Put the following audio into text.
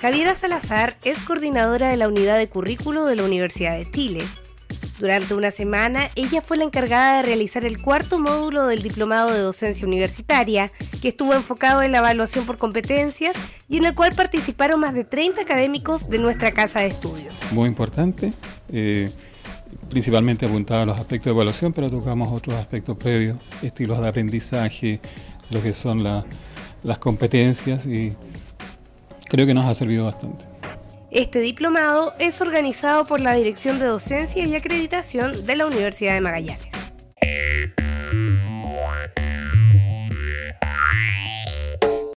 Javiera Salazar es coordinadora de la unidad de currículo de la Universidad de Chile. Durante una semana, ella fue la encargada de realizar el cuarto módulo del Diplomado de Docencia Universitaria, que estuvo enfocado en la evaluación por competencias y en el cual participaron más de 30 académicos de nuestra casa de estudios. Muy importante, eh, principalmente apuntado a los aspectos de evaluación, pero tocamos otros aspectos previos, estilos de aprendizaje, lo que son las competencias y creo que nos ha servido bastante. Este diplomado es organizado por la Dirección de Docencia y Acreditación de la Universidad de Magallanes.